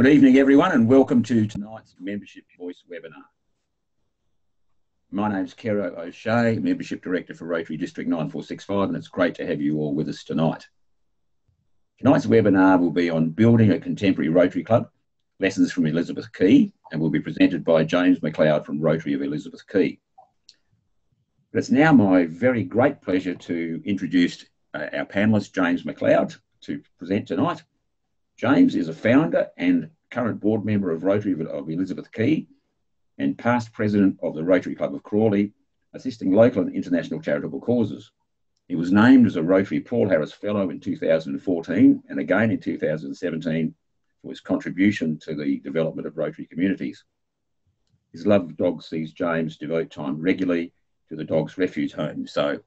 Good evening, everyone, and welcome to tonight's Membership Voice webinar. My name is Kero O'Shea, Membership Director for Rotary District 9465, and it's great to have you all with us tonight. Tonight's webinar will be on building a contemporary Rotary Club, lessons from Elizabeth Quay, and will be presented by James McLeod from Rotary of Elizabeth Quay. But it's now my very great pleasure to introduce uh, our panellist, James McLeod, to present tonight. James is a founder and current board member of Rotary of Elizabeth Quay and past president of the Rotary Club of Crawley, assisting local and international charitable causes. He was named as a Rotary Paul Harris Fellow in 2014 and again in 2017 for his contribution to the development of Rotary communities. His love of dogs sees James devote time regularly to the Dogs Refuge Home. So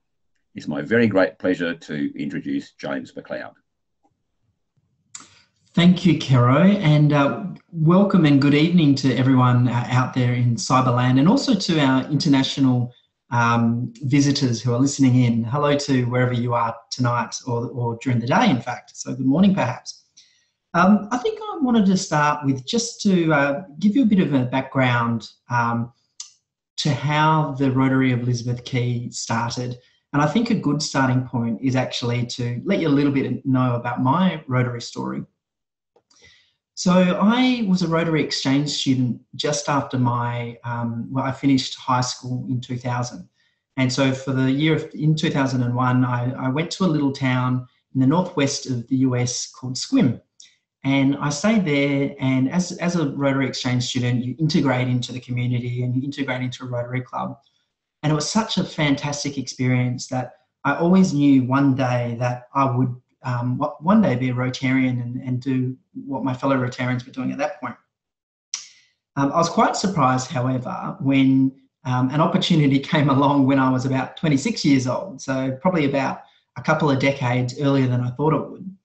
it's my very great pleasure to introduce James McLeod. Thank you, Kero, and uh, welcome and good evening to everyone uh, out there in Cyberland and also to our international um, visitors who are listening in. Hello to wherever you are tonight or, or during the day, in fact. So, good morning, perhaps. Um, I think I wanted to start with just to uh, give you a bit of a background um, to how the Rotary of Elizabeth Quay started. And I think a good starting point is actually to let you a little bit know about my Rotary story. So I was a Rotary Exchange student just after my, um, well, I finished high school in 2000. And so for the year of, in 2001, I, I went to a little town in the northwest of the US called Sequim, And I stayed there, and as, as a Rotary Exchange student, you integrate into the community and you integrate into a Rotary Club. And it was such a fantastic experience that I always knew one day that I would um, one day be a Rotarian and, and do what my fellow Rotarians were doing at that point. Um, I was quite surprised, however, when um, an opportunity came along when I was about 26 years old, so probably about a couple of decades earlier than I thought it would.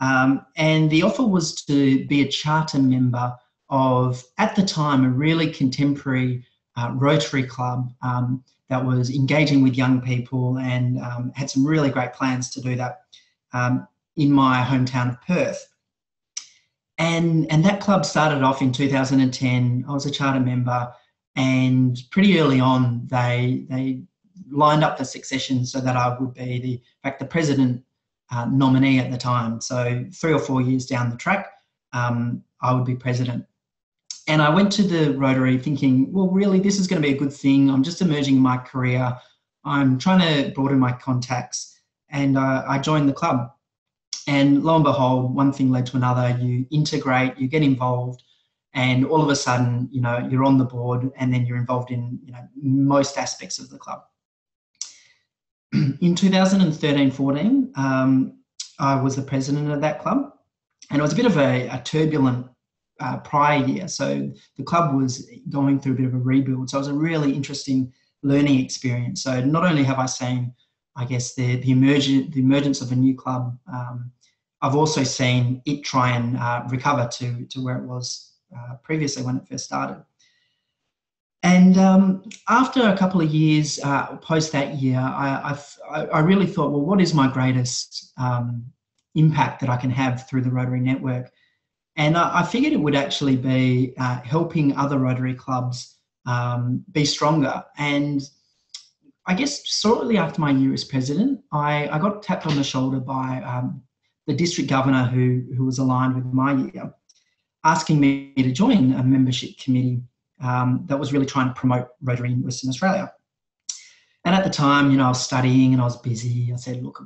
Um, and the offer was to be a charter member of, at the time, a really contemporary uh, Rotary Club um, that was engaging with young people and um, had some really great plans to do that um, in my hometown of Perth. And, and that club started off in 2010. I was a charter member, and pretty early on, they, they lined up the succession so that I would be the, in fact, the president uh, nominee at the time. So three or four years down the track, um, I would be president. And I went to the Rotary thinking, well, really, this is going to be a good thing. I'm just emerging in my career. I'm trying to broaden my contacts and uh, I joined the club. And lo and behold, one thing led to another. You integrate, you get involved, and all of a sudden, you know, you're on the board, and then you're involved in you know most aspects of the club. in 2013-14, um, I was the president of that club, and it was a bit of a, a turbulent uh, prior year. So the club was going through a bit of a rebuild. So it was a really interesting learning experience. So not only have I seen I guess the the, the emergence of a new club. Um, I've also seen it try and uh, recover to to where it was uh, previously when it first started. And um, after a couple of years uh, post that year, I, I, I, really thought, well, what is my greatest um, impact that I can have through the Rotary Network? And I, I figured it would actually be uh, helping other Rotary clubs um, be stronger and I guess shortly after my year as president, I, I got tapped on the shoulder by um, the district governor who, who was aligned with my year, asking me to join a membership committee um, that was really trying to promote Rotary in Western Australia. And at the time, you know, I was studying and I was busy. I said, look,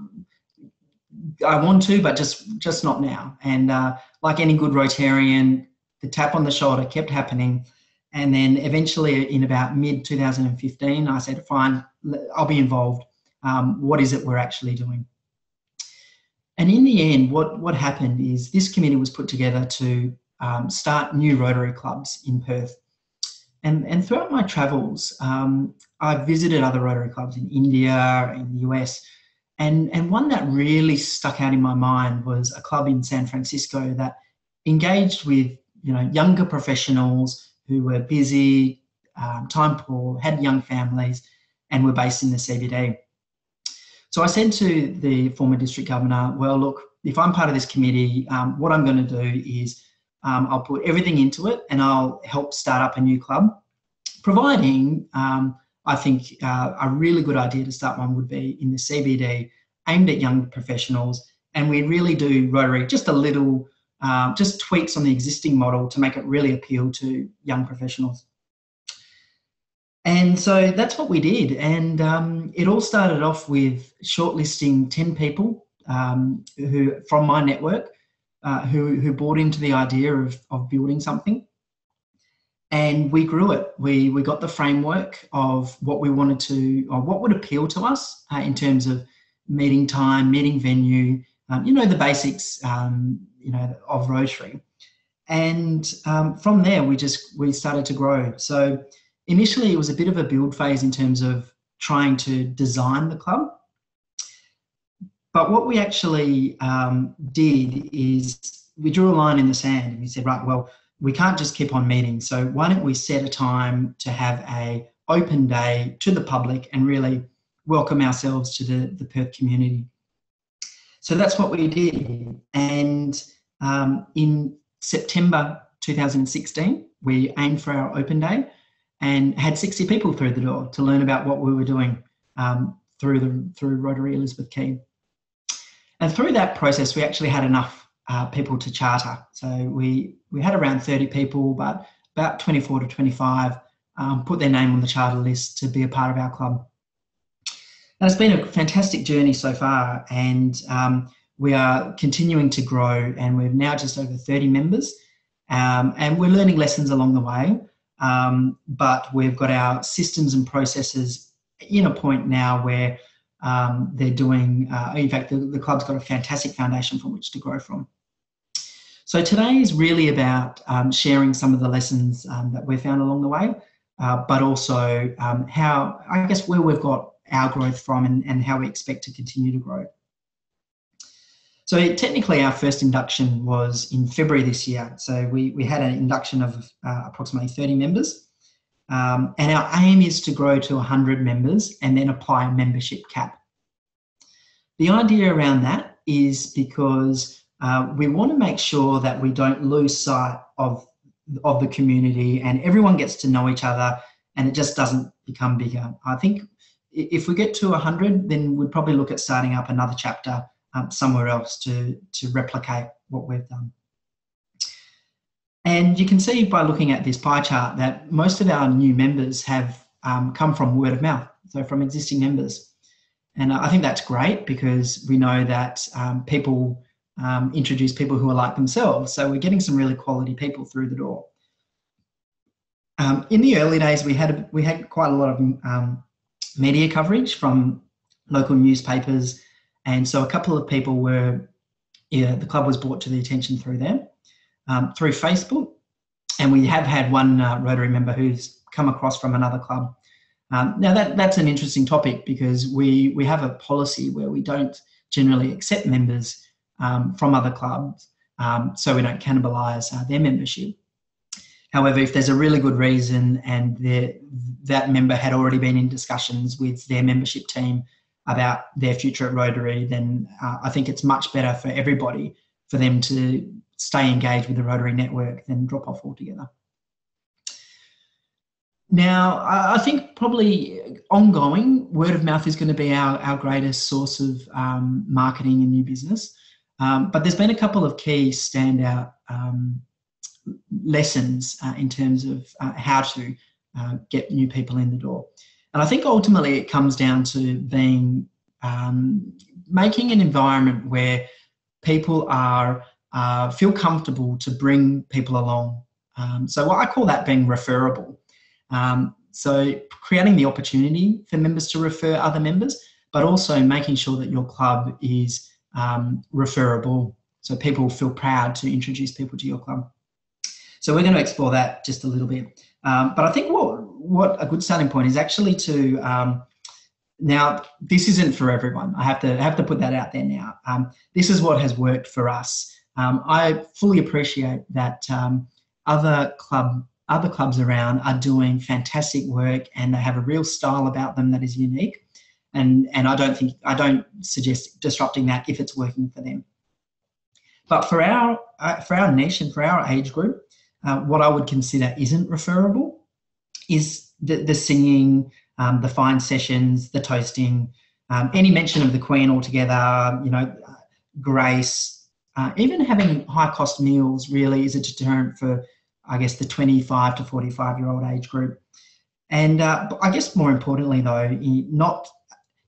I want to, but just just not now. And uh, like any good Rotarian, the tap on the shoulder kept happening. And then eventually, in about mid 2015, I said, fine, I'll be involved. Um, what is it we're actually doing? And in the end, what, what happened is this committee was put together to um, start new Rotary clubs in Perth. And, and throughout my travels, um, I've visited other Rotary clubs in India, in the US, and, and one that really stuck out in my mind was a club in San Francisco that engaged with you know younger professionals who were busy, um, time poor, had young families, and we're based in the CBD. So I said to the former district governor, well, look, if I'm part of this committee, um, what I'm going to do is Um, I'll put everything into it and I'll help start up a new club, providing um, I think uh, a really good idea to start one would be in the CBD aimed at young professionals. And we really do Rotary just a little, uh, just tweaks on the existing model to make it really appeal to young professionals. And so that's what we did. And um, it all started off with shortlisting 10 people um, who from my network uh, who, who bought into the idea of, of building something and we grew it. We we got the framework of what we wanted to, or what would appeal to us uh, in terms of meeting time, meeting venue, um, you know, the basics, um, you know, of Rotary. And um, from there, we just we started to grow. So initially, it was a bit of a build phase in terms of trying to design the club. But what we actually um, did is we drew a line in the sand and we said, right, well, we can't just keep on meeting. So why don't we set a time to have a open day to the public and really welcome ourselves to the, the Perth community. So that's what we did. And um, in September 2016, we aimed for our open day and had 60 people through the door to learn about what we were doing um, through the through Rotary Elizabeth Quay. And through that process, we actually had enough uh, people to charter. So we we had around 30 people, but about 24 to 25 um, put their name on the charter list to be a part of our club. And it's been a fantastic journey so far, and um, we are continuing to grow, and we're now just over 30 members, um, and we're learning lessons along the way. Um, but we've got our systems and processes in a point now where um, they're doing, uh, in fact, the, the club's got a fantastic foundation from which to grow from. So today is really about um, sharing some of the lessons um, that we've found along the way, uh, but also um, how, I guess, where we've got our growth from and, and how we expect to continue to grow. So technically, our first induction was in February this year. So we, we had an induction of uh, approximately 30 members. Um, and our aim is to grow to 100 members and then apply a membership cap. The idea around that is because uh, we want to make sure that we don't lose sight of of the community and everyone gets to know each other and it just doesn't become bigger. I think if we get to 100, then we'd probably look at starting up another chapter um, somewhere else to, to replicate what we've done. And you can see by looking at this pie chart that most of our new members have um, come from word of mouth, so from existing members. And I think that's great because we know that um, people um, introduce people who are like themselves. So we're getting some really quality people through the door. Um, in the early days, we had we had quite a lot of um, media coverage from local newspapers, and so a couple of people were yeah, the club was brought to the attention through them, um, through Facebook, and we have had one uh, Rotary member who's come across from another club. Um, now that that's an interesting topic because we we have a policy where we don't generally accept members um, from other clubs um, so we don't cannibalise uh, their membership. However, if there's a really good reason and that member had already been in discussions with their membership team about their future at Rotary, then uh, I think it's much better for everybody for them to stay engaged with the Rotary network than drop off altogether. Now, I think probably ongoing word of mouth is going to be our, our greatest source of um, marketing and new business. Um, but there's been a couple of key standout um, lessons uh, in terms of uh, how to uh, get new people in the door. And I think ultimately it comes down to being um, making an environment where people are uh, feel comfortable to bring people along. Um, so what I call that being referable. Um, so creating the opportunity for members to refer other members, but also making sure that your club is um, referable. So people feel proud to introduce people to your club. So we're going to explore that just a little bit. Um, but I think what what a good starting point is actually to um, now this isn't for everyone. I have to have to put that out there now. Um, this is what has worked for us. Um, I fully appreciate that um, other club other clubs around are doing fantastic work and they have a real style about them that is unique and and I don't think I don't suggest disrupting that if it's working for them. But for our uh, for our niche and for our age group, uh, what I would consider isn't referable is the, the singing, um, the fine sessions, the toasting, um, any mention of the Queen altogether, you know, grace, uh, even having high cost meals really is a deterrent for, I guess, the 25 to 45 year old age group. And uh, I guess more importantly, though, not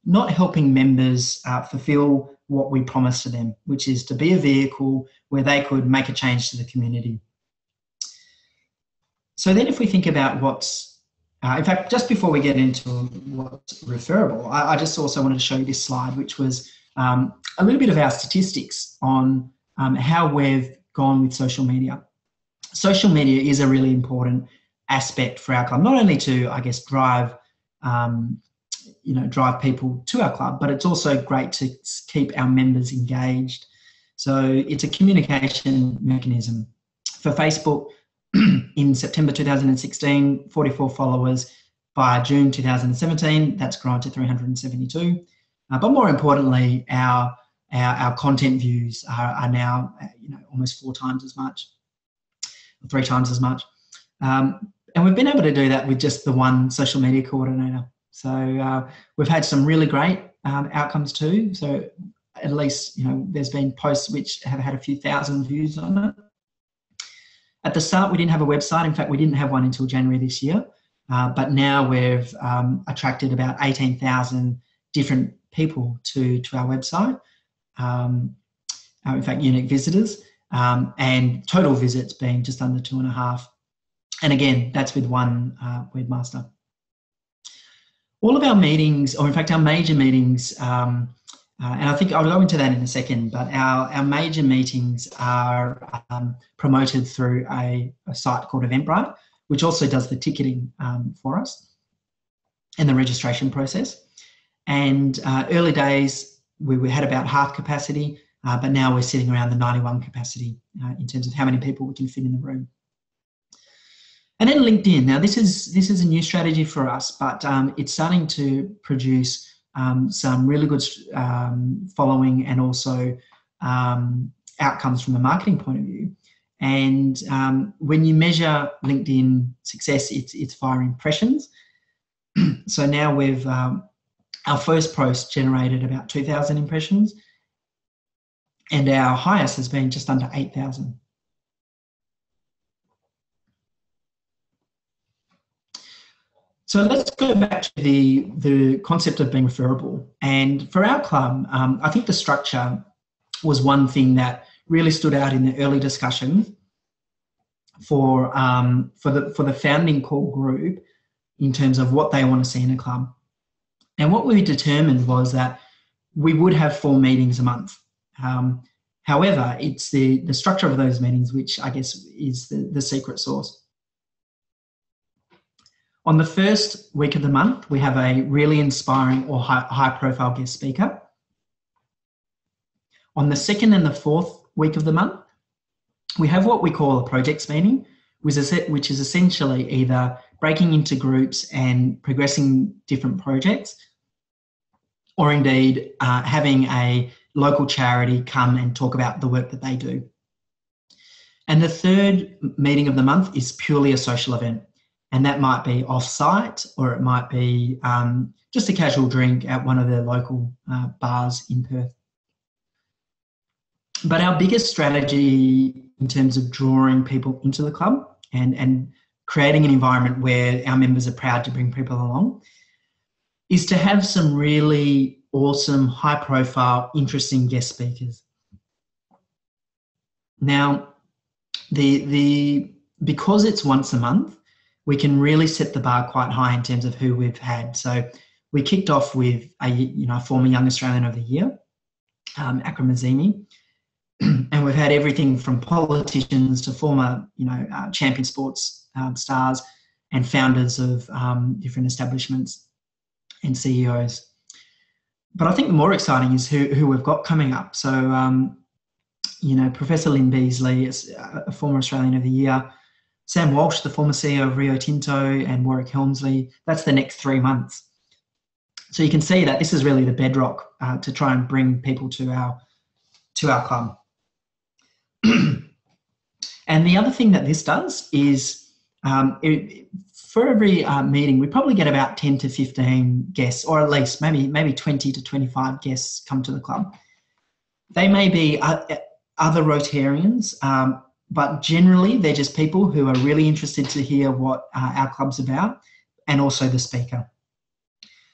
not helping members uh, fulfill what we promised to them, which is to be a vehicle where they could make a change to the community. So then, if we think about what's, uh, in fact, just before we get into what's referable, I, I, just also wanted to show you this slide, which was um, a little bit of our statistics on um, how we've gone with social media. Social media is a really important aspect for our club, not only to, I guess, drive um, you know drive people to our club but it's also great to keep our members engaged so it's a communication mechanism for facebook in september 2016 44 followers by june 2017 that's grown to 372 uh, but more importantly our our, our content views are, are now uh, you know almost four times as much three times as much um, and we've been able to do that with just the one social media coordinator so uh, we've had some really great um, outcomes too. So at least you know there's been posts which have had a few thousand views on it. At the start, we didn't have a website. In fact, we didn't have one until January this year. Uh, but now we've um, attracted about 18,000 different people to, to our website. Um, uh, in fact, unique visitors um, and total visits being just under two and a half. And again, that's with one uh, webmaster all of our meetings, or in fact, our major meetings, um, uh, and I think I'll go into that in a second, but our, our major meetings are um, promoted through a, a, site called Eventbrite, which also does the ticketing um, for us and the registration process. And uh, early days, we, we, had about half capacity, uh, but now we're sitting around the 91 capacity uh, in terms of how many people we can fit in the room. And then LinkedIn. Now, this is this is a new strategy for us, but um, it's starting to produce um, some really good um, following and also um, outcomes from a marketing point of view. And um, when you measure LinkedIn success, it's, it's via impressions. so now we've um, our first post generated about 2,000 impressions, and our highest has been just under 8,000. So let's go back to the, the concept of being referable. And for our club, um, I think the structure was one thing that really stood out in the early discussion for, um, for, the, for the founding core group in terms of what they want to see in a club. And what we determined was that we would have four meetings a month. Um, however, it's the, the structure of those meetings which I guess is the, the secret sauce. On the first week of the month, we have a really inspiring or high, high profile guest speaker. On the second and the fourth week of the month, we have what we call a projects meeting, which is, which is essentially either breaking into groups and progressing different projects, or indeed uh, having a local charity come and talk about the work that they do. And the third meeting of the month is purely a social event and that might be off-site or it might be um, just a casual drink at one of the local uh, bars in Perth. But our biggest strategy in terms of drawing people into the club and, and creating an environment where our members are proud to bring people along is to have some really awesome, high profile, interesting guest speakers. Now, the, the, because it's once a month, we can really set the bar quite high in terms of who we've had. So we kicked off with a you know former Young Australian of the Year, um, Akram Azimi, and we've had everything from politicians to former you know uh, champion sports um, stars and founders of um, different establishments and CEOs. But I think the more exciting is who, who we've got coming up. So, um, you know, Professor Lyn Beazley, a former Australian of the Year. Sam Walsh, the former CEO of Rio Tinto, and Warwick Hemsley. That's the next three months. So you can see that this is really the bedrock uh, to try and bring people to our to our club. and the other thing that this does is um, it, for every uh, meeting, we probably get about 10 to 15 guests, or at least maybe maybe 20 to 25 guests come to the club. They may be uh, other Rotarians, um, but generally they're just people who are really interested to hear what uh, our club's about and also the speaker.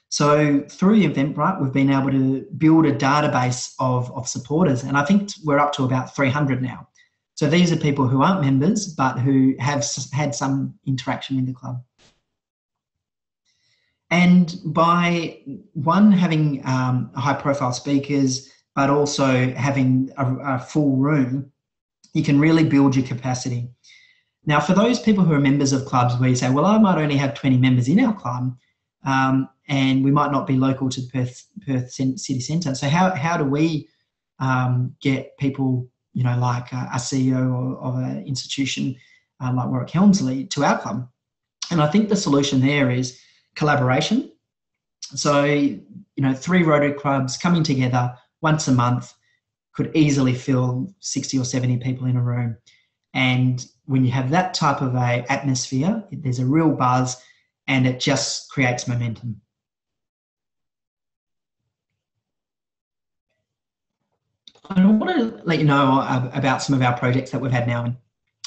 So through Eventbrite, we've been able to build a database of, of supporters, and I think we're up to about 300 now. So these are people who aren't members but who have had some interaction with the club. And by one having um, high profile speakers, but also having a, a full room, you can really build your capacity. Now, for those people who are members of clubs where you say, well, I might only have 20 members in our club, um, and we might not be local to Perth, Perth city centre. So how, how do we um, get people, you know, like a, a CEO of, an institution uh, like Warwick Hemsley to our club? And I think the solution there is collaboration. So, you know, three Rotary clubs coming together once a month could easily fill 60 or 70 people in a room. And when you have that type of a atmosphere, there's a real buzz and it just creates momentum. I want to let you know about some of our projects that we've had now. And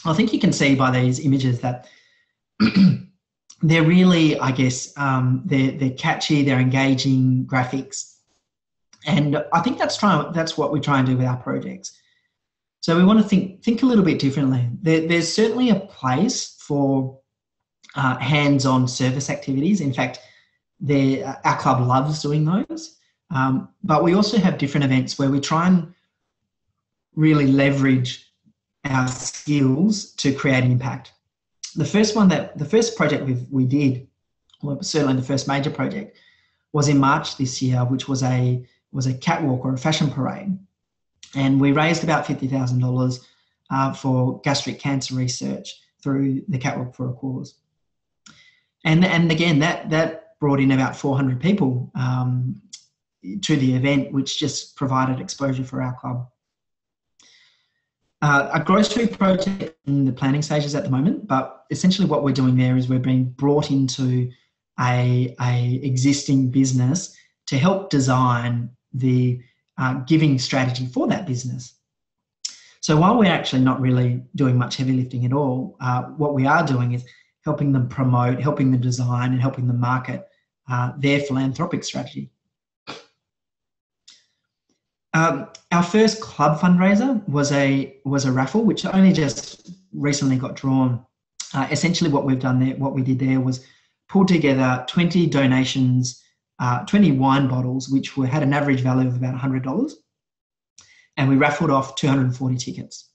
I think you can see by these images that they're really, I guess, um, they're, they're catchy, they're engaging graphics. And I think that's trying, that's what we try and do with our projects. So we want to think think a little bit differently. There, there's certainly a place for uh, hands-on service activities. In fact, our club loves doing those. Um, but we also have different events where we try and really leverage our skills to create impact. The first one that the first project we we did, well, certainly the first major project, was in March this year, which was a was a catwalk or a fashion parade, and we raised about fifty thousand uh, dollars for gastric cancer research through the Catwalk for a Cause and and again that that brought in about 400 people um, to the event, which just provided exposure for our club. Uh, a grocery project in the planning stages at the moment, but essentially what we're doing there is we're being brought into a, a existing business to help design the uh, giving strategy for that business. So while we're actually not really doing much heavy lifting at all, uh, what we are doing is helping them promote, helping them design, and helping them market uh, their philanthropic strategy. Um, our first club fundraiser was a was a raffle, which only just recently got drawn. Uh, essentially, what we've done there, what we did there, was pull together 20 donations, uh, 20 wine bottles, which were, had an average value of about $100, and we raffled off 240 tickets.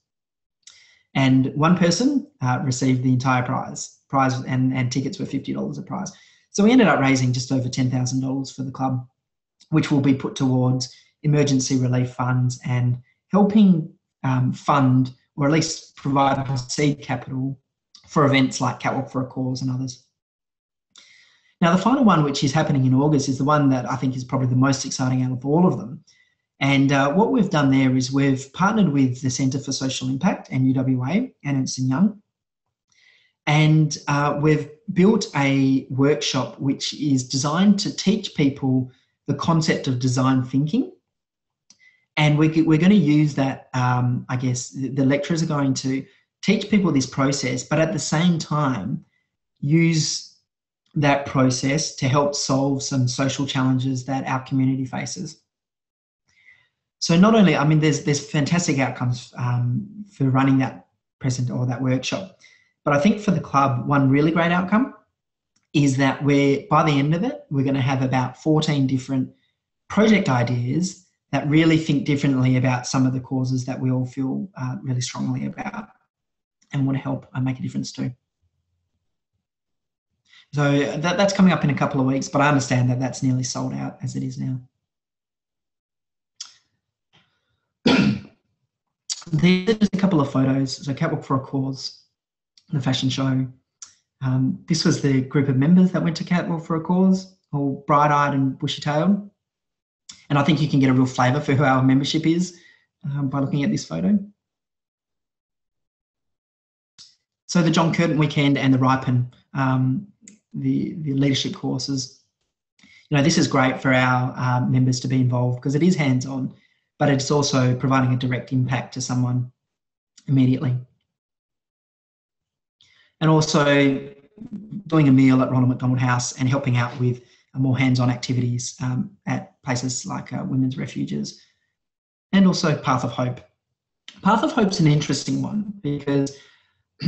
And one person uh, received the entire prize prize and, and tickets were $50 a prize. So we ended up raising just over $10,000 for the club, which will be put towards emergency relief funds and helping um, fund or at least provide seed capital for events like Catwalk for a Cause and others. Now, the final one, which is happening in August, is the one that I think is probably the most exciting out of all of them. And uh, what we've done there is we've partnered with the Centre for Social Impact and UWA and Ernst Young and uh, we've built a workshop which is designed to teach people the concept of design thinking. And we, we're going to use that, um, I guess, the lecturers are going to teach people this process, but at the same time, use that process to help solve some social challenges that our community faces. So not only, I mean, there's there's fantastic outcomes um, for running that present or that workshop, but I think for the club, one really great outcome is that we're, by the end of it, we're going to have about 14 different project ideas that really think differently about some of the causes that we all feel uh, really strongly about and want to help uh, make a difference to. So that, that's coming up in a couple of weeks, but I understand that that's nearly sold out as it is now. These are just a couple of photos. So Catwalk for a Cause the fashion show. Um, this was the group of members that went to Catwalk for a Cause, all bright-eyed and bushy-tailed. And I think you can get a real flavour for who our membership is um, by looking at this photo. So the John Curtin Weekend and the RYPEN, um, the, the leadership courses, you know, this is great for our uh, members to be involved because it is hands-on, but it's also providing a direct impact to someone immediately. And also doing a meal at Ronald McDonald House and helping out with more hands-on activities um, at places like uh, Women's Refuges and also Path of Hope. Path of Hope's an interesting one because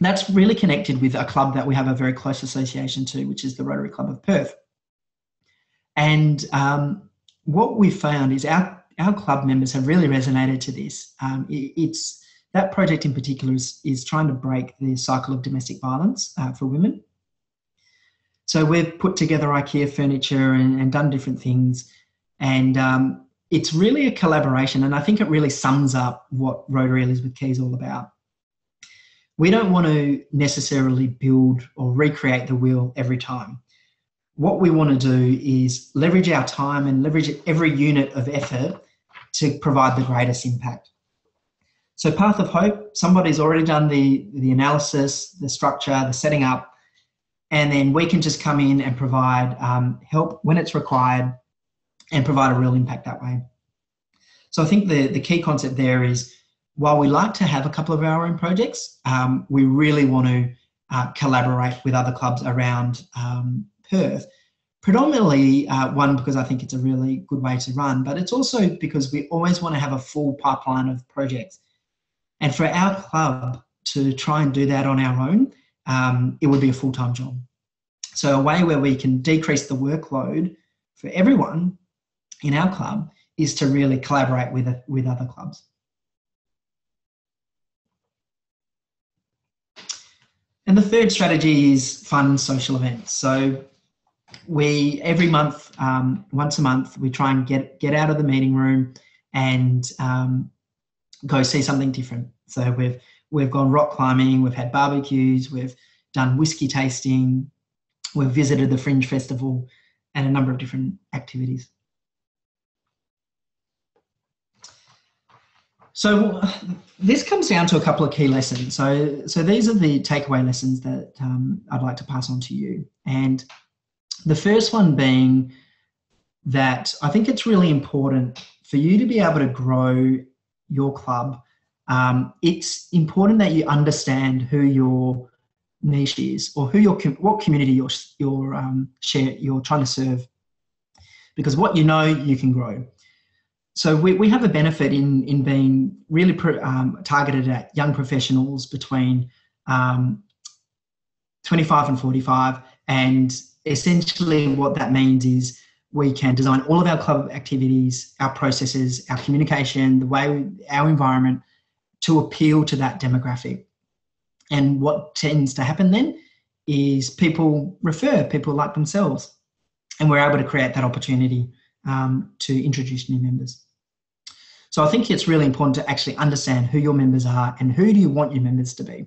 that's really connected with a club that we have a very close association to, which is the Rotary Club of Perth. And um, what we found is our, our club members have really resonated to this. Um, it, it's that project in particular is, is trying to break the cycle of domestic violence uh, for women. So we've put together IKEA furniture and, and done different things. And um, it's really a collaboration. And I think it really sums up what Rotary Elizabeth Quay is all about. We don't want to necessarily build or recreate the wheel every time. What we want to do is leverage our time and leverage every unit of effort to provide the greatest impact. So Path of Hope, somebody's already done the, the analysis, the structure, the setting up, and then we can just come in and provide um, help when it's required and provide a real impact that way. So I think the, the key concept there is while we like to have a couple of our own projects, um, we really want to uh, collaborate with other clubs around um, Perth. Predominantly, uh, one, because I think it's a really good way to run, but it's also because we always want to have a full pipeline of projects. And for our club to try and do that on our own, um, it would be a full time job. So, a way where we can decrease the workload for everyone in our club is to really collaborate with, with other clubs. And the third strategy is fun social events. So we every month, um, once a month, we try and get get out of the meeting room and um, go see something different. So we've we've gone rock climbing, we've had barbecues, we've done whiskey tasting, we've visited the Fringe Festival, and a number of different activities. So this comes down to a couple of key lessons. So, so these are the takeaway lessons that um, I'd like to pass on to you. And the first one being that I think it's really important for you to be able to grow your club, um, it's important that you understand who your niche is or who your what community you're um, share you're trying to serve. Because what you know, you can grow. So we, we have a benefit in in being really pro, um, targeted at young professionals between um, 25 and 45, and essentially what that means is we can design all of our club activities, our processes, our communication, the way we, our environment to appeal to that demographic. And what tends to happen then is people refer, people like themselves, and we're able to create that opportunity um, to introduce new members. So I think it's really important to actually understand who your members are and who do you want your members to be.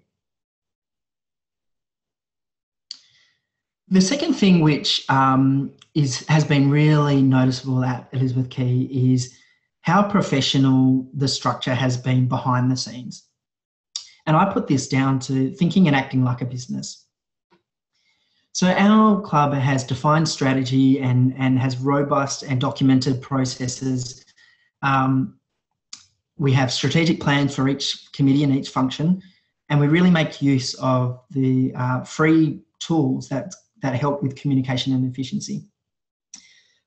The second thing which um, is has been really noticeable at Elizabeth Quay is how professional the structure has been behind the scenes. And I put this down to thinking and acting like a business. So our club has defined strategy and, and has robust and documented processes. Um, we have strategic plans for each committee and each function, and we really make use of the uh, free tools that that help with communication and efficiency.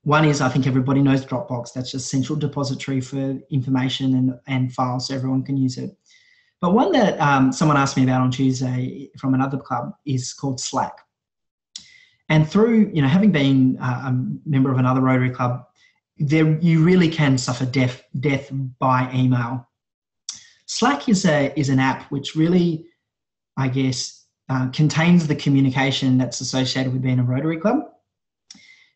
One is I think everybody knows Dropbox. That's just central depository for information and, and files so everyone can use it. But one that um, someone asked me about on Tuesday from another club is called Slack. And through, you know, having been uh, a member of another Rotary club, there you really can suffer death death by email. Slack is a is an app which really, I guess, uh, contains the communication that's associated with being a Rotary Club.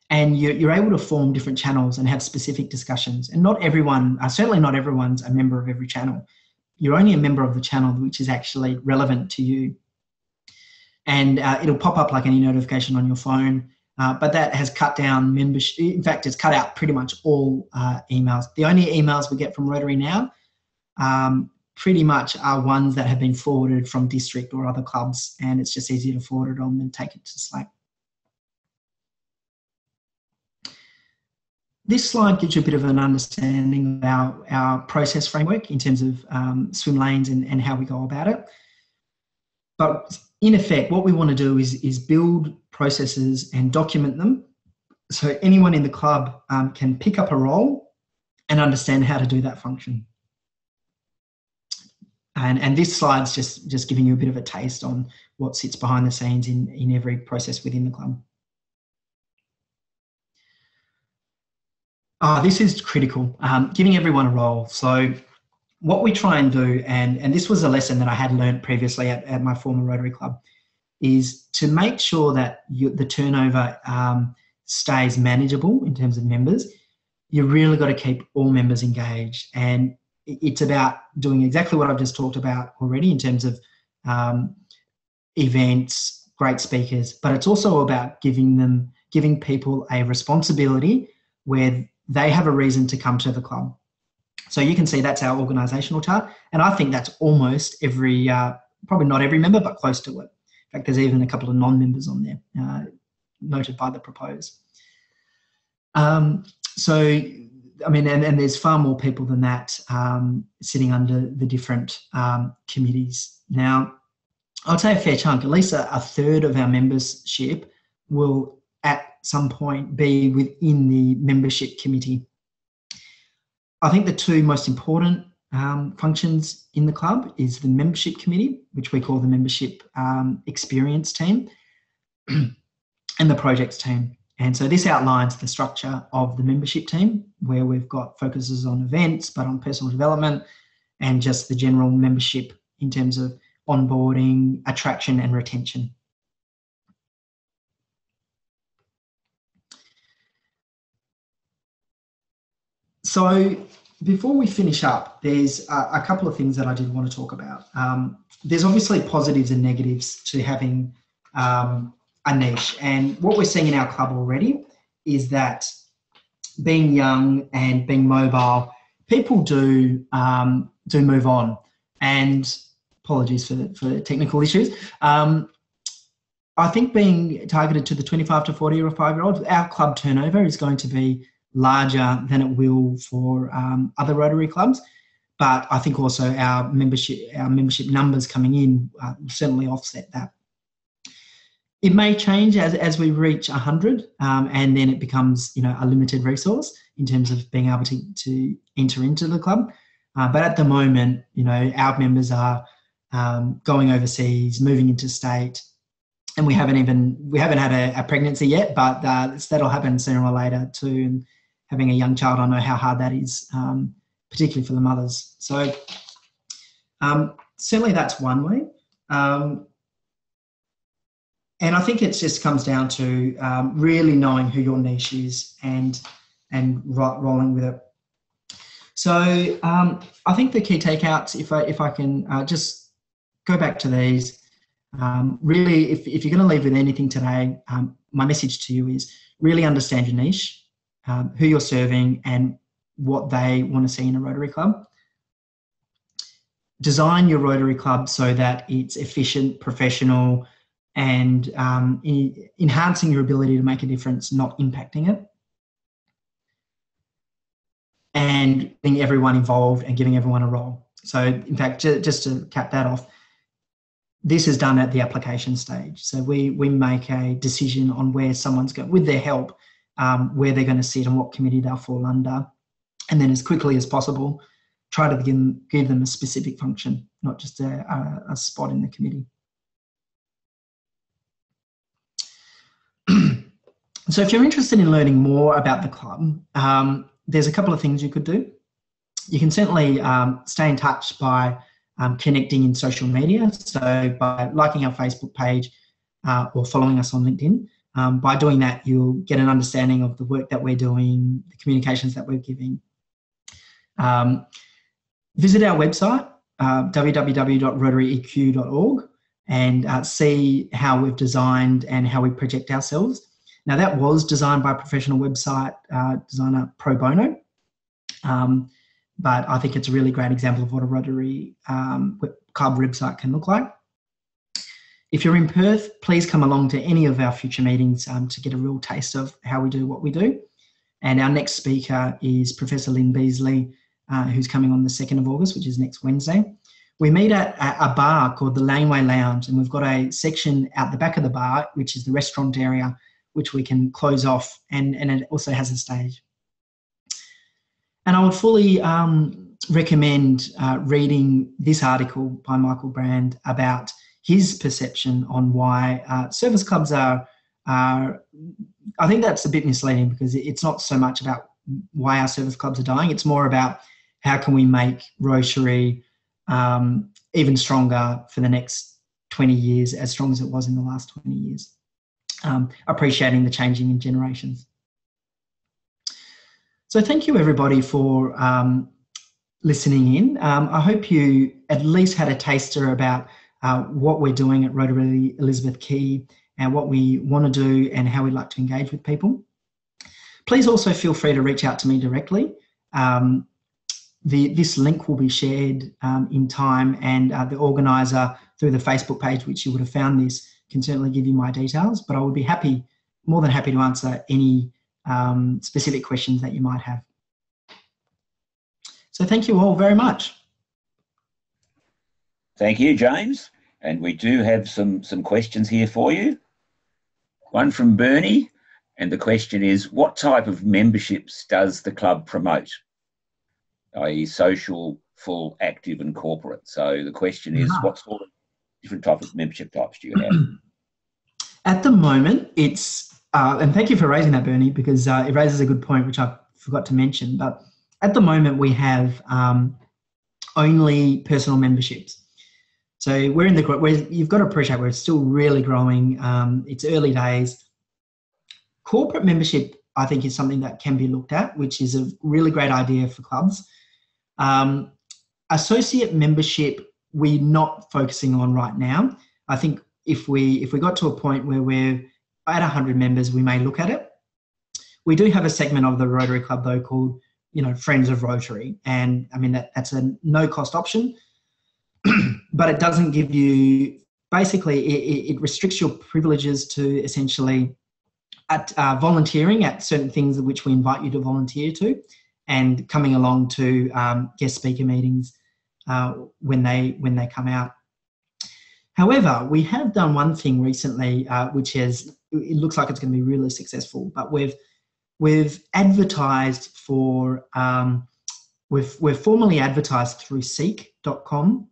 And you're, you're, able to form different channels and have specific discussions. And not everyone, uh, certainly not everyone's a member of every channel. You're only a member of the channel which is actually relevant to you. And uh, it'll pop up like any notification on your phone. Uh, but that has cut down membership. In fact, it's cut out pretty much all uh, emails. The only emails we get from Rotary now um, pretty much are ones that have been forwarded from district or other clubs, and it's just easier to forward it on than take it to Slack. This slide gives you a bit of an understanding of our, our process framework in terms of um, swim lanes and, and how we go about it. But in effect, what we want to do is, is build processes and document them so anyone in the club um, can pick up a role and understand how to do that function. And, and this slide's just, just giving you a bit of a taste on what sits behind the scenes in, in every process within the club. Uh, this is critical, um, giving everyone a role. So what we try and do, and, and this was a lesson that I had learned previously at, at my former Rotary Club, is to make sure that you, the turnover um, stays manageable in terms of members. You really got to keep all members engaged. And it's about doing exactly what I've just talked about already in terms of um, events, great speakers, but it's also about giving them, giving people a responsibility where they have a reason to come to the club. So you can see that's our organisational chart, and I think that's almost every, uh, probably not every member, but close to it. Fact, there's even a couple of non-members on there uh, noted by the propose. Um, so, I mean, and, and, there's far more people than that um, sitting under the different um, committees. Now, I'd say a fair chunk, at least a, a third of our membership will at some point be within the membership committee. I think the two most important um, functions in the club is the membership committee, which we call the membership um, experience team, and the projects team. And so this outlines the structure of the membership team, where we've got focuses on events, but on personal development and just the general membership in terms of onboarding, attraction, and retention. So before we finish up, there's a, a, couple of things that I did want to talk about. Um, there's obviously positives and negatives to having um, a niche, and what we're seeing in our club already is that being young and being mobile, people do um, do move on. And apologies for for technical issues. Um, I think being targeted to the 25 to 40 or 5 year olds, our club turnover is going to be larger than it will for um, other Rotary clubs. But I think also our membership our membership numbers coming in uh, certainly offset that. It may change as, as we reach 100 um, and then it becomes you know a limited resource in terms of being able to, to enter into the club. Uh, but at the moment, you know, our members are um, going overseas, moving into state, and we haven't even we haven't had a, a pregnancy yet, but uh, that'll happen sooner or later too. And having a young child, I know how hard that is, um, particularly for the mothers. So um, certainly that's one way. Um, and I think it just comes down to um, really knowing who your niche is and and ro- rolling with it. So um, I think the key takeouts, if I if I can uh, just go back to these, um, really, if, if you're going to leave with anything today, my message to you is really understand your niche um, who you're serving and what they want to see in a Rotary Club. Design your Rotary Club so that it's efficient, professional, and um, enhancing your ability to make a difference, not impacting it. And getting everyone involved and giving everyone a role. So, in fact, just to cap that off, this is done at the application stage. So we we make a decision on where someone's going with their help um, where they're going to sit and what committee they'll fall under. And then as quickly as possible, try to give them, give them a specific function, not just a, a, a spot in the committee. so if you're interested in learning more about the club, um, there's a couple of things you could do. You can certainly um, stay in touch by um, connecting in social media. So by liking our Facebook page uh, or following us on LinkedIn. Um, by doing that, you'll get an understanding of the work that we're doing, the communications that we're giving. Um, visit our website, uh, www.rotaryeq.org, and uh, see how we've designed and how we project ourselves. Now, that was designed by a professional website uh, designer pro bono. Um, but I think it's a really great example of what a Rotary um, club website can look like. If you're in Perth, please come along to any of our future meetings um, to get a real taste of how we do what we do. And our next speaker is Professor Lyn Beazley, uh, who's coming on the 2nd of August, which is next Wednesday. We meet at a bar called the Laneway Lounge, and we've got a section out the back of the bar, which is the restaurant area, which we can close off, and, and it also has a stage. And I would fully um, recommend uh, reading this article by Michael Brand about his perception on why uh, service clubs are, are, I think that's a bit misleading because it's not so much about why our service clubs are dying, it's more about how can we make Rotary um, even stronger for the next 20 years, as strong as it was in the last 20 years, um, appreciating the changing in generations. So thank you everybody for um, listening in. Um, I hope you at least had a taster about uh, what we're doing at Rotary Elizabeth Quay and what we want to do and how we'd like to engage with people. Please also feel free to reach out to me directly. Um, the, this link will be shared um, in time and uh, the organiser through the Facebook page, which you would have found this, can certainly give you my details, but I would be happy, more than happy to answer any um, specific questions that you might have. So thank you all very much. Thank you, James. And we do have some, some questions here for you. One from Bernie, and the question is, what type of memberships does the club promote? i.e. social, full, active and corporate. So the question is, uh-huh. what sort of different type of membership types do you have? At the moment, it's, uh, and thank you for raising that, Bernie, because uh, it raises a good point, which I forgot to mention. But at the moment, we have um, only personal memberships. So we're in the where you've got to appreciate we're still really growing. Um, it's early days. Corporate membership, I think, is something that can be looked at, which is a really great idea for clubs. Um, associate membership, we're not focusing on right now. I think if we if we got to a point where we're at 100 members, we may look at it. We do have a segment of the Rotary Club though called you know Friends of Rotary, and I mean that that's a no cost option but it doesn't give you basically it, it, restricts your privileges to essentially at uh, volunteering at certain things which we invite you to volunteer to and coming along to um, guest speaker meetings uh, when they when they come out. However we have done one thing recently uh, which is it looks like it's going to be really successful but we've we've advertised for um, we've we've formally advertised through seek.com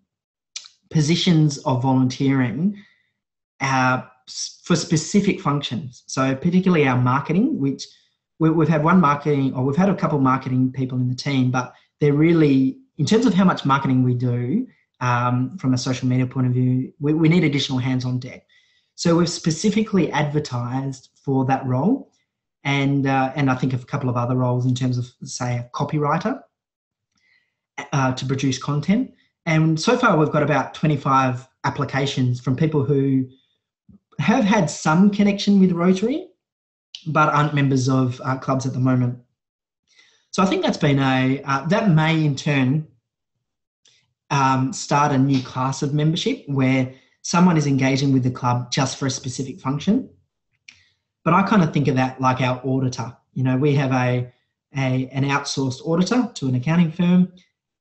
positions of volunteering uh, for specific functions. So particularly our marketing, which we, have had one marketing, or we've had a couple marketing people in the team, but they're really, in terms of how much marketing we do um, from a social media point of view, we, we need additional hands on deck. So we've specifically advertised for that role, and uh, and I think of a couple of other roles in terms of say a copywriter uh, to produce content. And so far, we've got about 25 applications from people who have had some connection with Rotary, but aren't members of uh, clubs at the moment. So I think that's been a, uh, that may in turn um, start a new class of membership where someone is engaging with the club just for a specific function. But I kind of think of that like our auditor. You know, we have a, a an outsourced auditor to an accounting firm,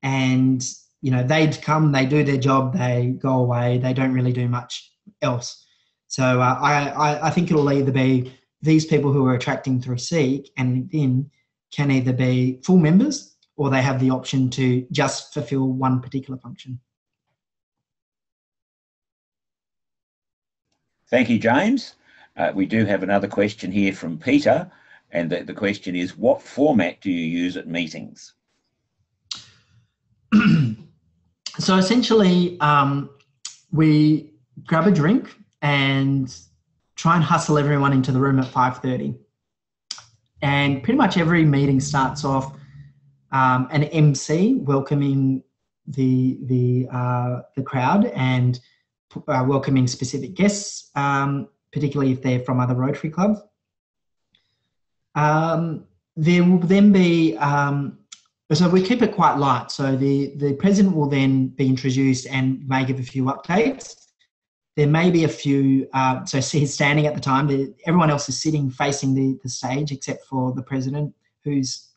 and you know they'd come they do their job they go away they don't really do much else. So uh, I, I think it'll either be these people who are attracting through seek and then can either be full members or they have the option to just fulfill one particular function. Thank you james. Uh, we do have another question here from peter and the, the question is what format do you use at meetings so essentially, um, we grab a drink and try and hustle everyone into the room at 5.30 and pretty much every meeting starts off um, an mc welcoming the the uh, the crowd and uh, welcoming specific guests um, particularly if they're from other rotary clubs. Um, there will then be um, so we keep it quite light. So the, the president will then be introduced and may give a few updates. There may be a few, uh, so he's standing at the time, the, everyone else is sitting facing the, the stage except for the president who's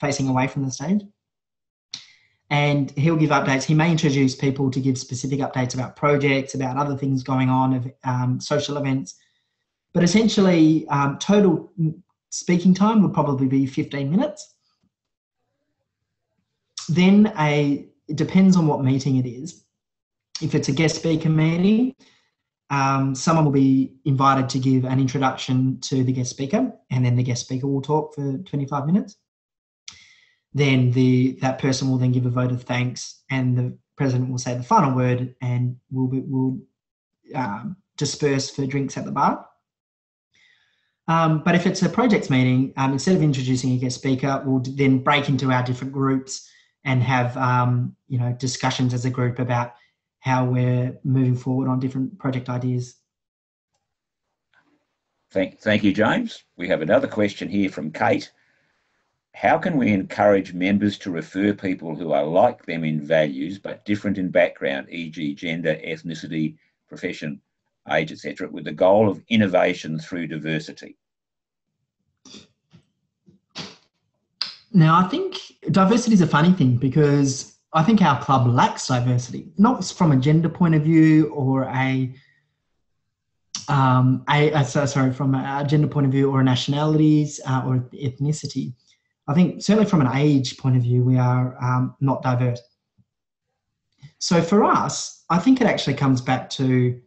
facing away from the stage. And he'll give updates. He may introduce people to give specific updates about projects, about other things going on, of um, social events. But essentially, um, total speaking time would probably be 15 minutes. Then a it depends on what meeting it is. If it's a guest speaker meeting, um, someone will be invited to give an introduction to the guest speaker, and then the guest speaker will talk for 25 minutes. Then the that person will then give a vote of thanks, and the president will say the final word, and will will um, disperse for drinks at the bar. Um, but if it's a projects meeting, um, instead of introducing a guest speaker, we'll then break into our different groups and have um, you know discussions as a group about how we're moving forward on different project ideas. Thank, thank you, James. We have another question here from Kate. How can we encourage members to refer people who are like them in values but different in background, e.g., gender, ethnicity, profession, age, etc., with the goal of innovation through diversity? Now, I think diversity is a funny thing because I think our club lacks diversity, not from a gender point of view or a, um, a, a sorry, from a gender point of view or nationalities uh, or ethnicity. I think certainly from an age point of view, we are um, not diverse. So for us, I think it actually comes back to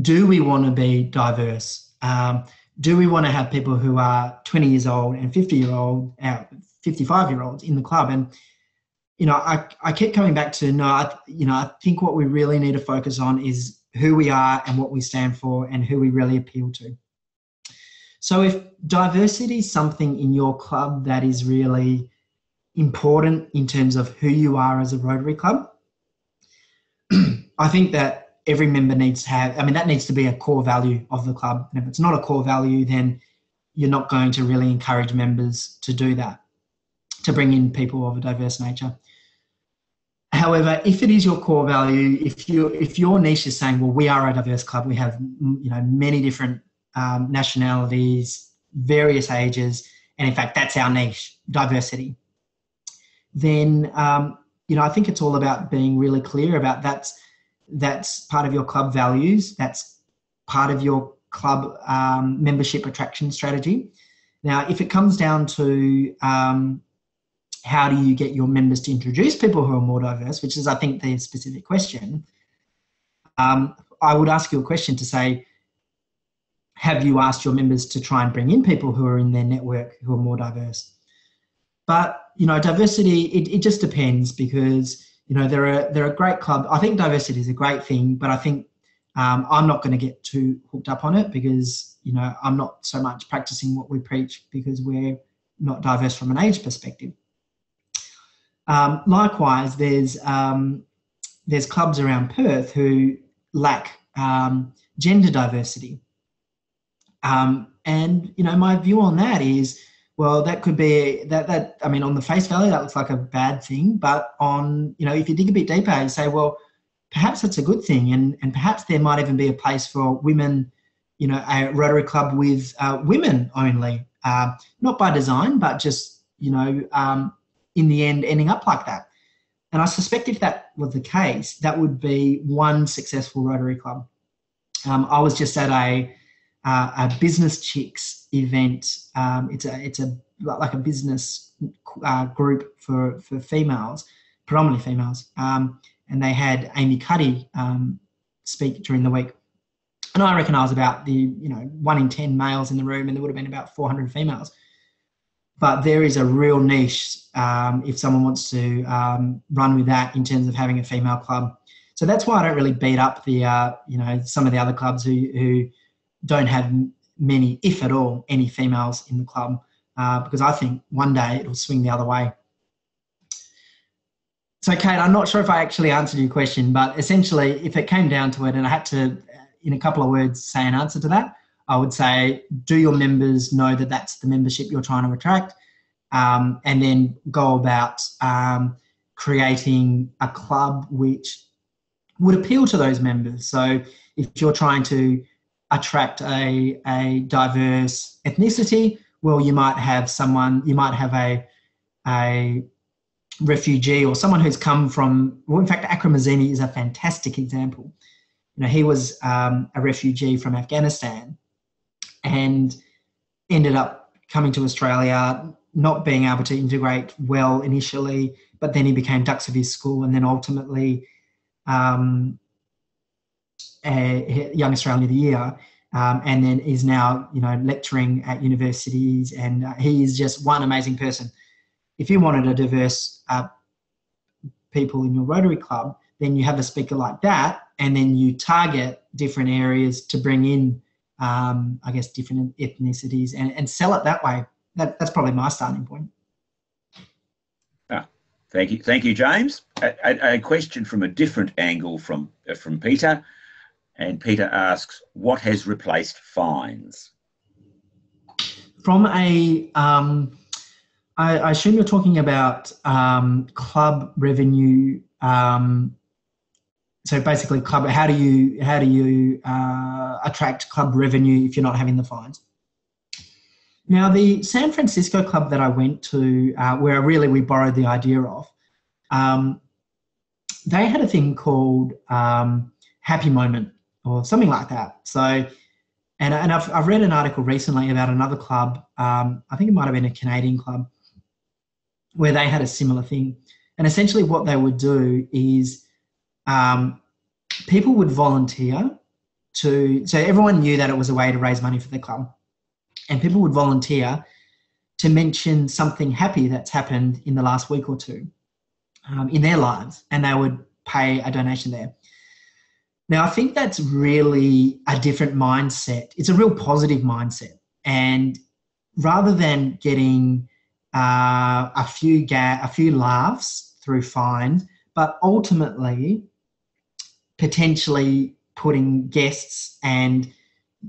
do we want to be diverse? Um, do we want to have people who are 20 years old and 50 year old, uh, 55 year olds in the club? And you know, I, I keep coming back to no, I, you know, I think what we really need to focus on is who we are and what we stand for and who we really appeal to. So if diversity is something in your club that is really important in terms of who you are as a Rotary Club, I think that every member needs to have, I mean, that needs to be a core value of the club. And if it's not a core value, then you're not going to really encourage members to do that, to bring in people of a diverse nature. However, if it is your core value, if you if your niche is saying, well, we are a diverse club, we have you know many different um, nationalities, various ages, and in fact, that's our niche, diversity. Then um, you know I think it's all about being really clear about that's that's part of your club values. That's part of your club um, membership attraction strategy. Now, if it comes down to um, how do you get your members to introduce people who are more diverse, which is, I think, the specific question, um, I would ask you a question to say, have you asked your members to try and bring in people who are in their network who are more diverse? But, you know, diversity, it, it just depends because you know, they're a they're a great club. I think diversity is a great thing, but I think um, I'm not going to get too hooked up on it because you know I'm not so much practicing what we preach because we're not diverse from an age perspective. Um, likewise, there's um, there's clubs around Perth who lack um, gender diversity, um, and you know my view on that is well, that could be that that I mean, on the face value, that looks like a bad thing. But on you know, if you dig a bit deeper, you say, well, perhaps it's a good thing, and and perhaps there might even be a place for women. You know, a Rotary Club with uh, women only, uh, not by design, but just you know, um, in the end, ending up like that. And I suspect if that was the case, that would be one successful Rotary Club. Um, I was just at a uh, a business chicks event. Um, it's a it's a like a business uh, group for for females, predominantly females, um, and they had Amy Cuddy um, speak during the week. And I reckon I was about the you know one in ten males in the room, and there would have been about 400 females. But there is a real niche um, if someone wants to um, run with that in terms of having a female club. So that's why I don't really beat up the uh, you know some of the other clubs who who don't have many, if at all, any females in the club uh, because I think one day it'll swing the other way. So, Kate, I'm not sure if I actually answered your question, but essentially, if it came down to it and I had to, in a couple of words, say an answer to that, I would say do your members know that that's the membership you're trying to attract? um, and then go about um, creating a club which would appeal to those members. So if you're trying to attract a, a diverse ethnicity, well, you might have someone, you might have a, a refugee or someone who's come from, well, in fact, Akram Azimi is a fantastic example. You know, he was um, a refugee from Afghanistan and ended up coming to Australia, not being able to integrate well initially, but then he became Dux of his school and then ultimately um, a Young Australian of the Year. Um, and then is now, you know, lecturing at universities, and uh, he is just one amazing person. If you wanted a diverse uh, people in your Rotary Club, then you have a speaker like that, and then you target different areas to bring in, um, I guess, different ethnicities and, and sell it that way. That, that's probably my starting point. Ah, thank you, thank you, James. A, a, a question from a different angle from uh, from Peter. And Peter asks, what has replaced fines? From a, um, I, I assume you're talking about um, club revenue. Um, so basically, club. How do you how do you uh, attract club revenue if you're not having the fines? Now, the San Francisco club that I went to, uh, where really we borrowed the idea of, um, they had a thing called um, Happy Moment or something like that. So, and, and I've, I've read an article recently about another club, um, I think it might have been a Canadian club, where they had a similar thing. And essentially, what they would do is um, people would volunteer to, so everyone knew that it was a way to raise money for the club. And people would volunteer to mention something happy that's happened in the last week or two um, in their lives, and they would pay a donation there. Now, I think that's really a different mindset. It's a real positive mindset. And rather than getting uh, a few ga- a few laughs through fines, but ultimately potentially putting guests and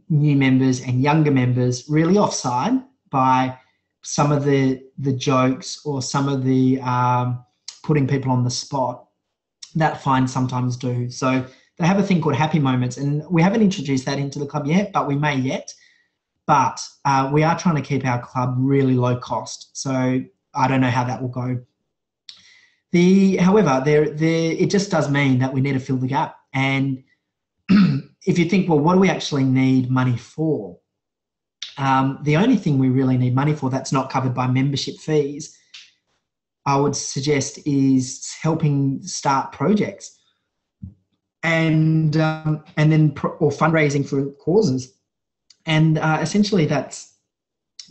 new members and younger members really offside by some of the the jokes or some of the um, putting people on the spot that fines sometimes do. So they have a thing called happy moments, and we haven't introduced that into the club yet, but we may yet. But uh, we are trying to keep our club really low cost, so I don't know how that will go. The, however, there, there, it just does mean that we need to fill the gap. And if you think, well, what do we actually need money for? Um, the only thing we really need money for that's not covered by membership fees, I would suggest, is helping start projects and um, and then or fundraising for causes, and uh, essentially that's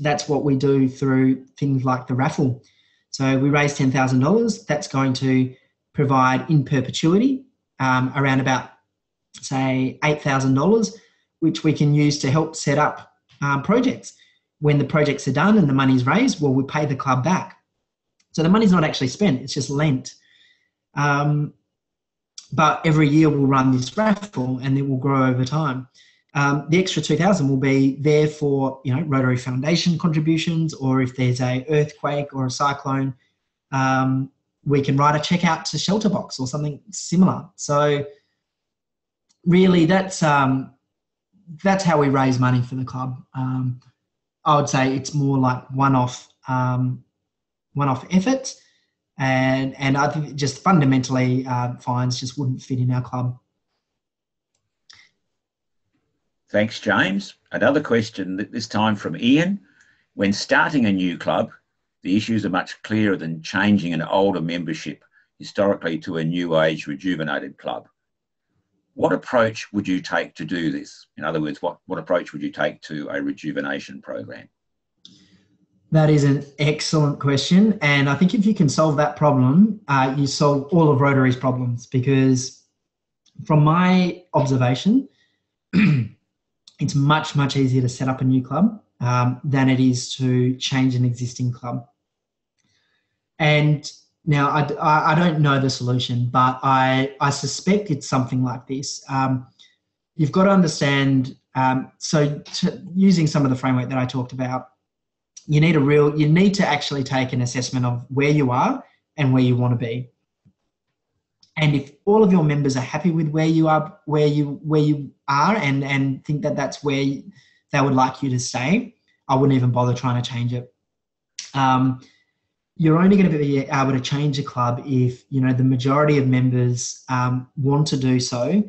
that's what we do through things like the raffle. So we raise ten thousand dollars. That's going to provide in perpetuity um, around about say eight thousand dollars, which we can use to help set up um, projects. When the projects are done and the money's raised, well, we pay the club back. So the money's not actually spent; it's just lent. Um, but every year we'll run this raffle and it will grow over time. Um, the extra 2000 will be there for you know Rotary Foundation contributions or if there's a earthquake or a cyclone um, we can write a check out to Shelterbox or something similar. So really that's um, that's how we raise money for the club. Um, I would say it's more like one-off um, one-off efforts and and I think just fundamentally uh, fines just wouldn't fit in our club. Thanks, James. Another question this time from Ian. When starting a new club, the issues are much clearer than changing an older membership historically to a new age rejuvenated club. What approach would you take to do this? In other words, what, what approach would you take to a rejuvenation program? That is an excellent question. And I think if you can solve that problem, uh, you solve all of Rotary's problems because, from my observation, it's much, much easier to set up a new club um, than it is to change an existing club. And now I, I don't know the solution, but I, I suspect it's something like this. Um, you've got to understand, um, so to, using some of the framework that I talked about, you need a real you need to actually take an assessment of where you are and where you want to be. And if all of your members are happy with where you are where you where you are and and think that that's where they would like you to stay i wouldn't even bother trying to change it. Um, you're only going to be able to change a club if you know the majority of members um, want to do so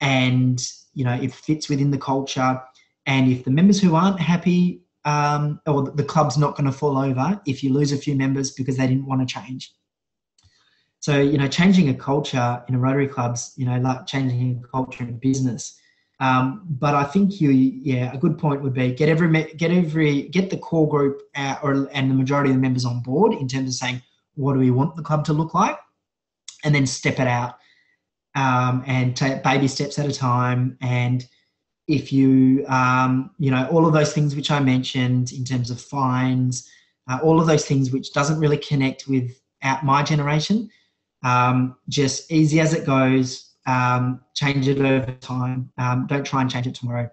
and you know it fits within the culture. And if the members who aren't happy um, or the club's not going to fall over if you lose a few members because they didn't want to change so you know changing a culture in a rotary clubs you know like changing a culture in business um, but I think you, yeah, a good point would be get every get every get the core group uh, or and the majority of the members on board in terms of saying what do we want the club to look like, and then step it out um, and take baby steps at a time. And if you, um, you know, all of those things which I mentioned in terms of fines, uh, all of those things which doesn't really connect with at my generation, um, just easy as it goes um, change it over time. Um, don't try and change it tomorrow.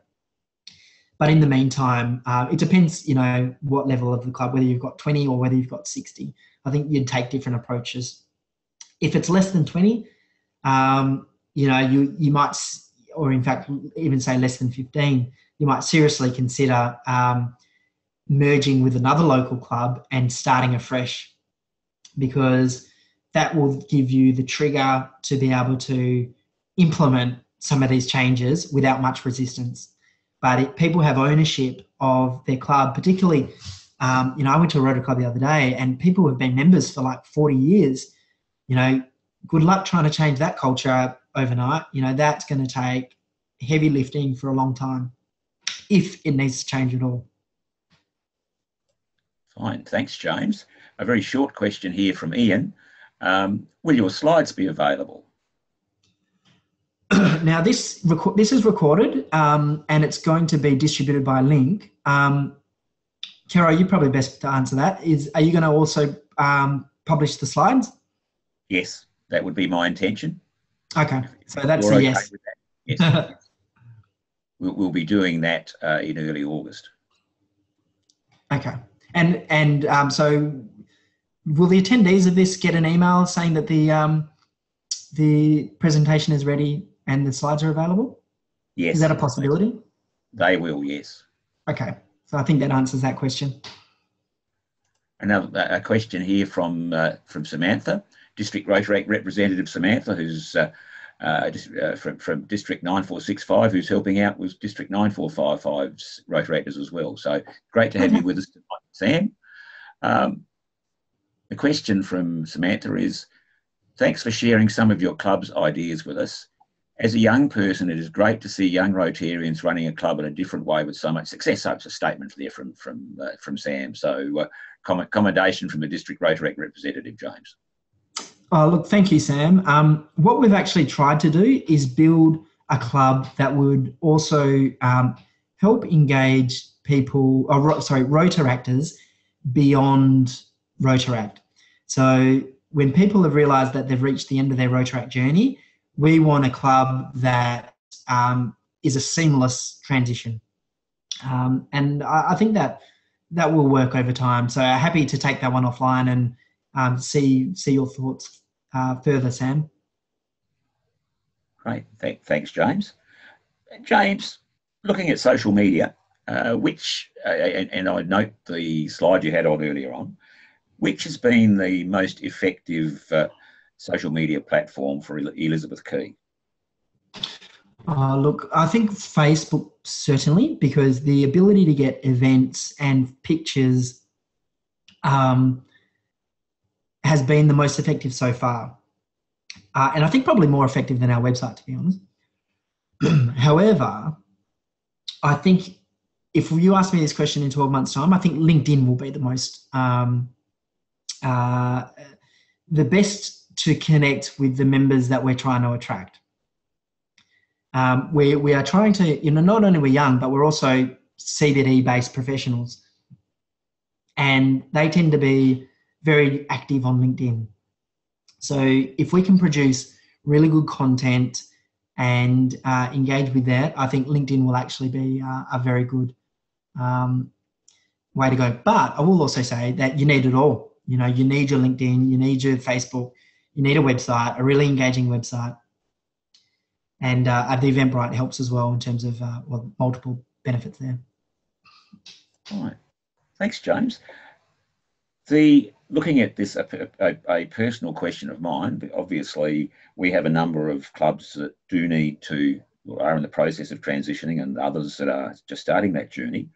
But in the meantime, uh, it depends, you know, what level of the club, whether you've got 20 or whether you've got 60. I think you'd take different approaches. If it's less than 20, um, you know, you, you might, or in fact, even say less than 15, you might seriously consider um, merging with another local club and starting afresh because that will give you the trigger to be able to implement some of these changes without much resistance. But it, people have ownership of their club, particularly, um, you know, I went to a Rotary Club the other day and people have been members for like 40 years. You know, good luck trying to change that culture overnight. You know, that's going to take heavy lifting for a long time if it needs to change at all. Fine. Thanks, James. A very short question here from Ian. Um, will your slides be available? now this this is recorded um, and it's going to be distributed by link. Um, Kara, you probably best to answer that. Is are you going to also um, publish the slides? Yes, that would be my intention. Okay, so that's a okay yes. That. Yes, we'll, we'll, be doing that uh, in early August. Okay, and and um, so will the attendees of this get an email saying that the um, the presentation is ready and the slides are available? Yes. Is that a possibility? They will, yes. Okay. So I think that answers that question. Another a question here from uh, from Samantha, District Rotary Representative Samantha, who's uh, uh, uh, from, from District 9465, who's helping out with District 9455's Rotaractors as well. So great to have you with us tonight, Sam. Um, the question from Samantha is, thanks for sharing some of your club's ideas with us as a young person, it is great to see young Rotarians running a club in a different way with so much success. That's a statement there from from uh, from Sam. So, uh, commendation from the district Rotary representative, James. Oh, look, thank you, Sam. Um, what we've actually tried to do is build a club that would also um, help engage people, or sorry, Rotaractors beyond Rotaract. So when people have realised that they've reached the end of their Rotaract journey, we want a club that um, is a seamless transition. Um, and I, I, think that that will work over time. So happy to take that one offline and um, see see your thoughts uh, further, Sam. Great, Th- thanks, James. James, looking at social media, uh, which uh, and, and I note the slide you had on earlier on, which has been the most effective uh, social media platform for Elizabeth Quay? Uh, look, I think Facebook certainly because the ability to get events and pictures um, has been the most effective so far. Uh, and I think probably more effective than our website, to be honest. However, I think if you ask me this question in 12 months' time, I think LinkedIn will be the most, um, uh, the best to connect with the members that we're trying to attract. Um, we, we are trying to, you know, not only we're young, but we're also CBD based professionals. And they tend to be very active on LinkedIn. So if we can produce really good content and uh, engage with that, I think LinkedIn will actually be uh, a very good, um, way to go. But I will also say that you need it all. You know, you need your LinkedIn, you need your Facebook, you need a website, a really engaging website. And uh, the Eventbrite helps as well in terms of uh, well, multiple benefits there. All right. Thanks, James. The looking at this, a, a, a, personal question of mine. Obviously, we have a number of clubs that do need to or are in the process of transitioning, and others that are just starting that journey.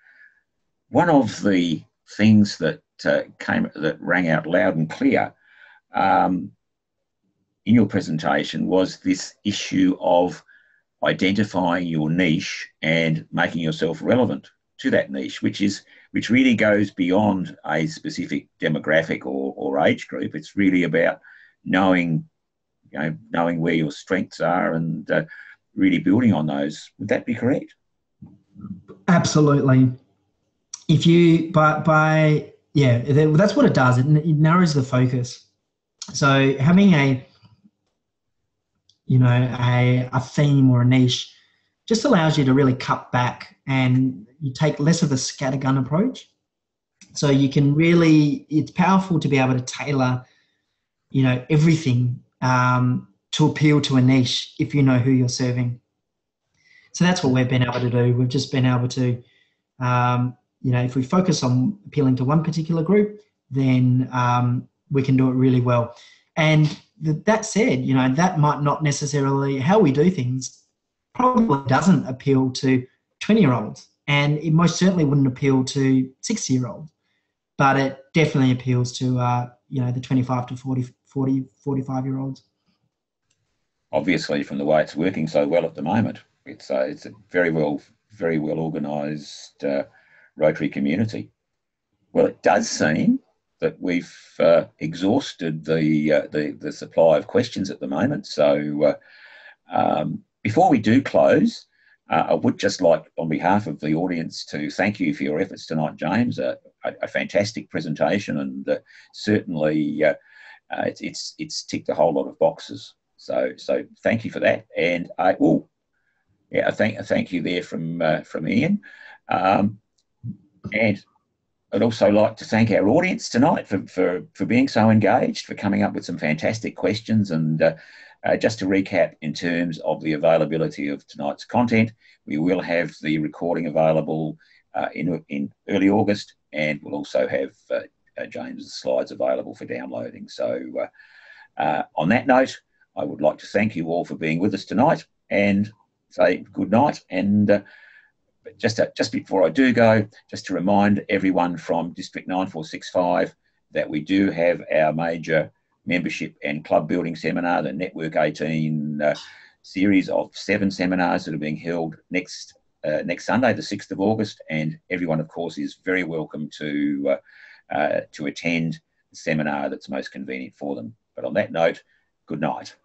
One of the things that uh, came that rang out loud and clear um, in your presentation was this issue of identifying your niche and making yourself relevant to that niche, which is which really goes beyond a specific demographic or, or age group. It's really about knowing, you know, knowing where your strengths are and uh, really building on those. Would that be correct? Absolutely. If you by by yeah, that's what it does. It, it narrows the focus. So having a you know a, a theme or a niche just allows you to really cut back and you take less of a scattergun approach. So you can really, it's powerful to be able to tailor, you know, everything um, to appeal to a niche if you know who you're serving. So that's what we've been able to do. We've just been able to, um, you know, if we focus on appealing to one particular group, then um, we can do it really well. And that said, you know, that might not necessarily how we do things probably doesn't appeal to 20 year olds and it most certainly wouldn't appeal to 60 year olds but it definitely appeals to uh, you know the 25 to 40 40 45 year olds obviously from the way it's working so well at the moment it's a, it's a very well very well organized uh, rotary community. Well it does seem that we've uh, exhausted the, uh, the the supply of questions at the moment so uh, um, before we do close, uh, I would just like, on behalf of the audience, to thank you for your efforts tonight, James. A, a, fantastic presentation, and uh, certainly uh, uh, it's, it's it's ticked a whole lot of boxes. So so thank you for that. And I will, yeah, I thank thank you there from uh, from Ian. Um, and I'd also like to thank our audience tonight for, for, for being so engaged, for coming up with some fantastic questions and uh, just to recap in terms of the availability of tonight's content, we will have the recording available uh, in, in early August and we'll also have uh, uh James's slides available for downloading. So uh, uh, on that note, I would like to thank you all for being with us tonight and say good night. And just, to, just before I do go, just to remind everyone from District 9465 that we do have our major membership and club building seminar, the Network 18 uh, series of seven seminars that are being held next uh, next Sunday, the 6th of August, and everyone, of course, is very welcome to uh, uh to attend the seminar that's most convenient for them. But on that note, good night.